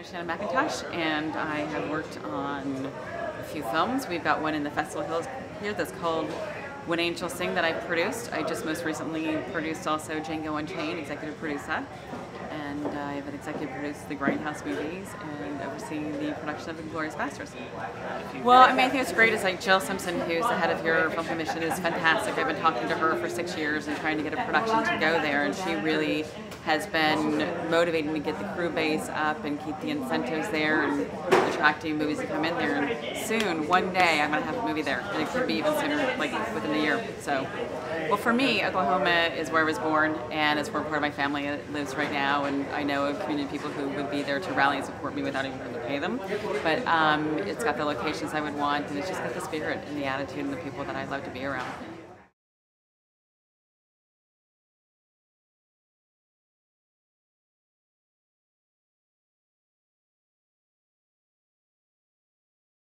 name is Shannon McIntosh, and I have worked on a few films. We've got one in the festival hills here that's called When Angels Sing that I produced. I just most recently produced also Django Unchained, executive produced that. And I have an executive produced the Grindhouse movies and the production of Inglourious Basterds. Well, I mean, I think it's great. It's like Jill Simpson, who's the head of your film commission, is fantastic. I've been talking to her for six years and trying to get a production to go there, and she really has been motivating to get the crew base up and keep the incentives there and attracting movies to come in there. And soon, one day, I'm going to have a movie there, and it could be even sooner, like within a year. So, well, for me, Oklahoma is where I was born, and it's where part of my family lives right now, and I know a community of people who would be there to rally and support me without even pay them. But um, it's got the locations I would want, and it's just got the spirit and the attitude and the people that I love to be around.